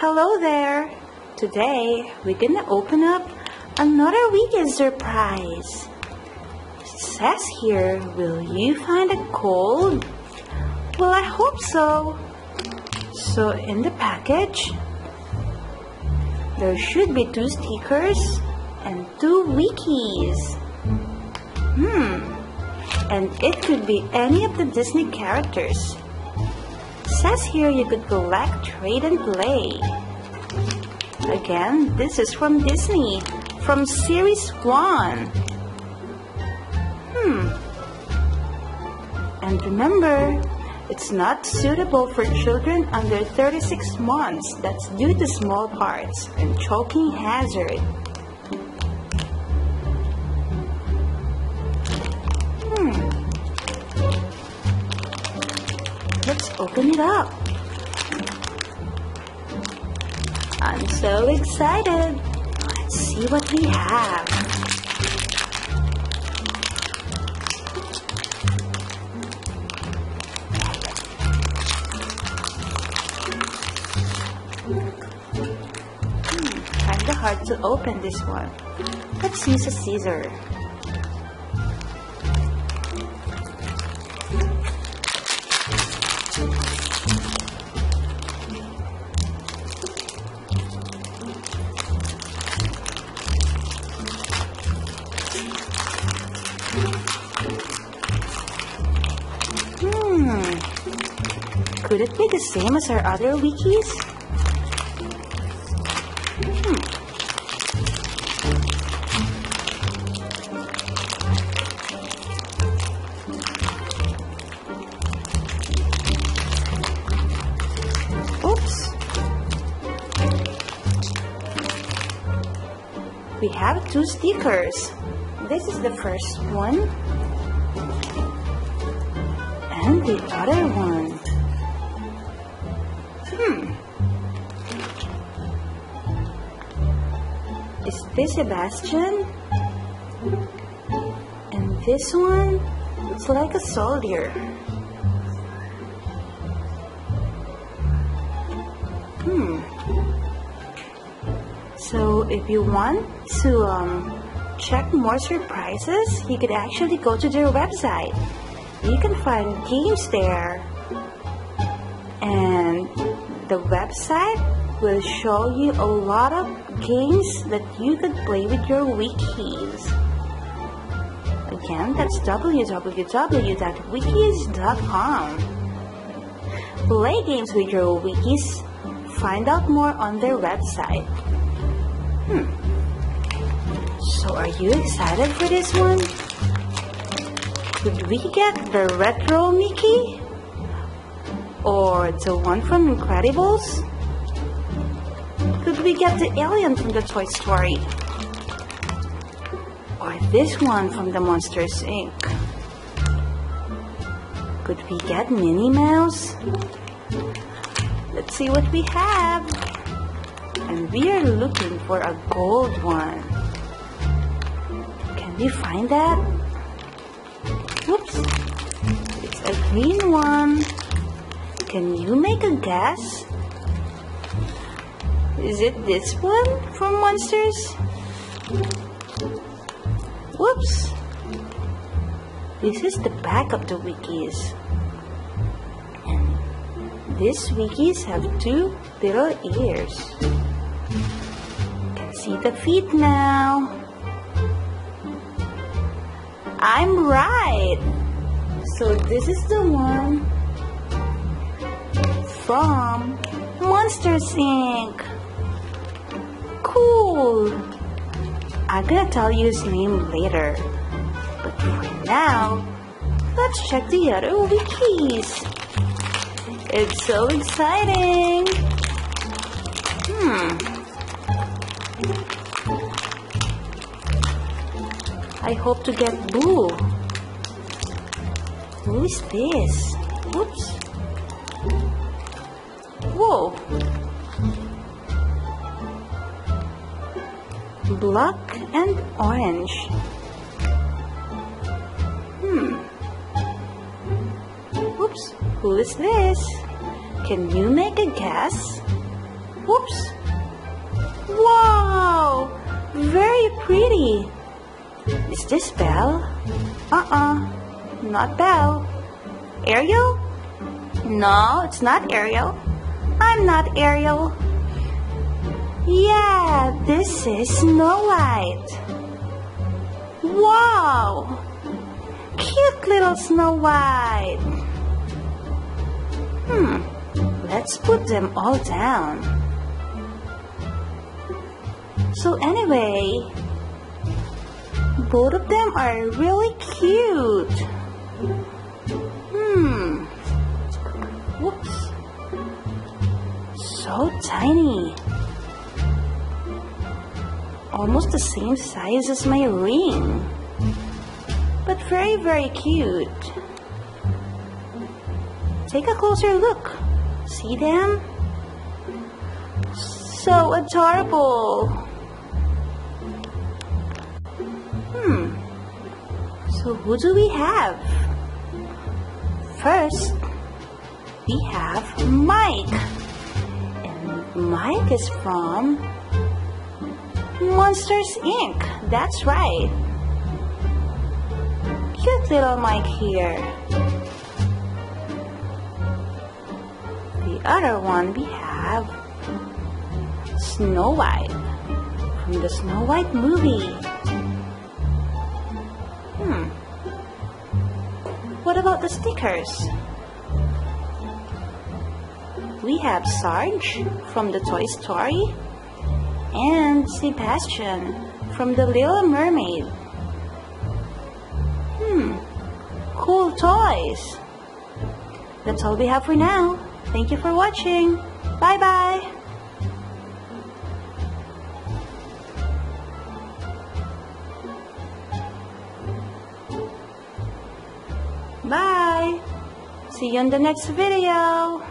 Hello there. Today we're gonna open up another Wikkeez surprise. It says here, will you find a cold? Well, I hope so. So in the package, there should be two stickers and two Wikkeez. Hmm. And it could be any of the Disney characters. Says here you could collect, trade, and play. Again, this is from Disney, from Series 1. Hmm. And remember, it's not suitable for children under 36 months. That's due to small parts and choking hazard. Open it up. I'm so excited. Let's see what we have. Hmm, kinda hard to open this one. Let's use a scissor. Hmm. Could it be the same as our other Wikkeez? Hmm. Oops. We have two stickers. This is the first one and the other one. Hmm. Is this Sebastian? And this one? It's like a soldier. Hmm. So if you want to um, check more surprises, you could actually go to their website. You can find games there. And the website will show you a lot of games that you could play with your Wikkeez. Again that's www.wikkeez.com play games with your Wikkeez. Find out more on their website. Hmm so are you excited for this one could we get the retro Mickey? Or the one from Incredibles? Could we get the alien from the Toy Story? Or this one from the Monsters Inc? Could we get Minnie Mouse? Let's see what we have. And we are looking for a gold one. We find that? Oops. It's a green one. Can you make a guess? Is it this one from Monsters? Whoops. This is the back of the Wikkeez. And these Wikkeez have two little ears. Can see the feet now. I'm right. So this is the one from Monster Inc. Cool. I'm gonna tell you his name later. But for now, let's check the other Wikkeez. It's so exciting. Hmm. I hope to get Boo. Who is this? Oops. Whoa. Black and orange. Hmm. Oops. Who is this? Can you make a guess? Whoops! Wow! Very pretty. Is this Belle? Uh-uh. Not Belle. Ariel? No, it's not Ariel. I'm not Ariel. Yeah, this is Snow White. Wow! Cute little Snow White. Hmm, let's put them all down. So anyway, both of them are really cute. Hmm. Whoops. So tiny. Almost the same size as my ring. But very, very cute. Take a closer look. See them? So adorable. So who do we have? First, we have Mike. And Mike is from Monsters Inc. That's right. Cute little Mike here. The other one we have Snow White from the Snow White movie. About the stickers? We have Sarge from the Toy Story and Sebastian from The Little Mermaid. Hmm, cool toys. That's all we have for now. Thank you for watching. Bye bye. Bye. See you in the next video.